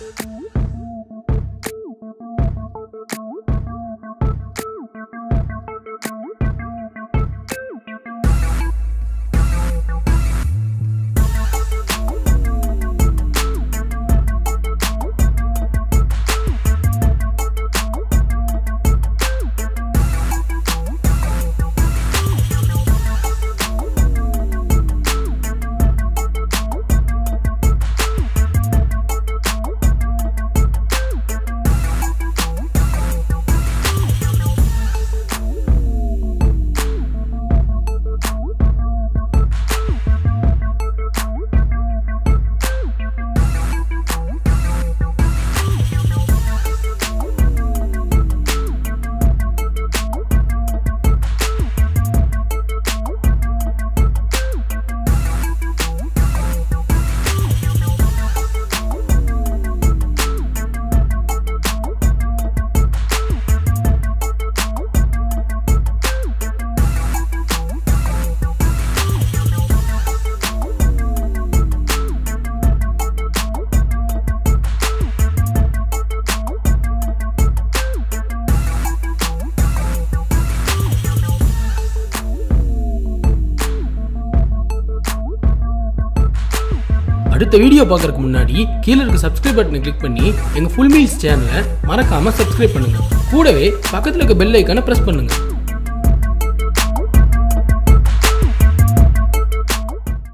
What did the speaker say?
Música அடுத்த வீடியோ பார்க்கறதுக்கு முன்னாடி கீழே இருக்க சப்ஸ்கிரைப் பட்டனை கிளிக் பண்ணி எங்கள் ஃபுல் மீல்ஸ் சேனலை மறக்காமல் சப்ஸ்கிரைப் பண்ணுங்கள் கூடவே பக்கத்தில் இருக்க பெல் ஐக்கானை ப்ரெஸ் பண்ணுங்கள்